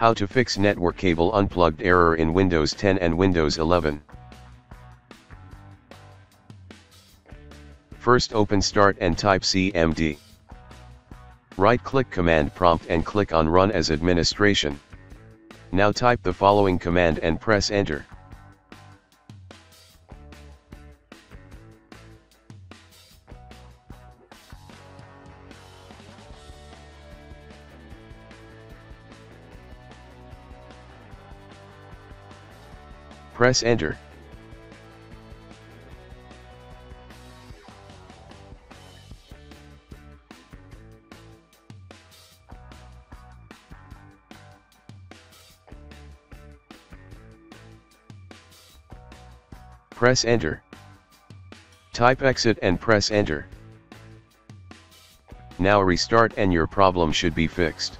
How to fix network cable unplugged error in Windows 10 and Windows 11. First open Start and type CMD. Right-click Command Prompt and click on Run as Administration. Now type the following command and press Enter. Press enter. Press enter. Type exit and press enter. Now restart and your problem should be fixed.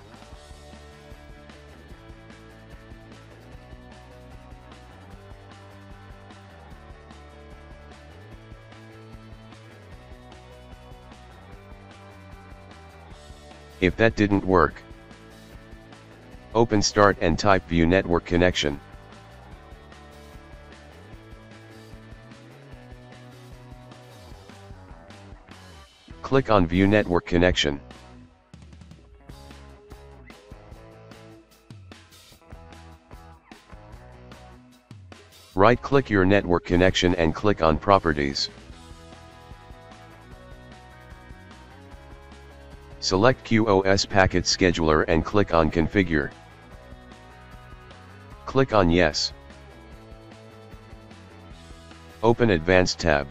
If that didn't work, open start and type view network connection. Click on view network connection. Right-click your network connection and click on Properties. Select QoS Packet Scheduler and click on Configure. Click on Yes. Open Advanced tab.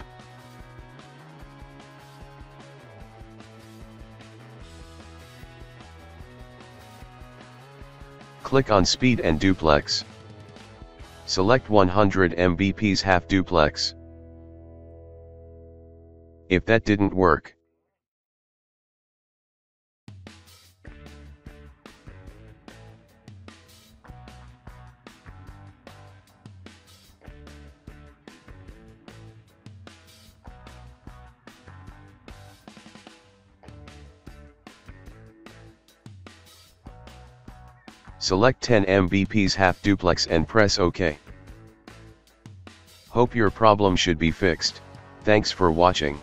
Click on Speed and Duplex. Select 100 Mbps half duplex. If that didn't work, Select 10 Mbps half duplex and press OK. Hope your problem should be fixed, thanks for watching.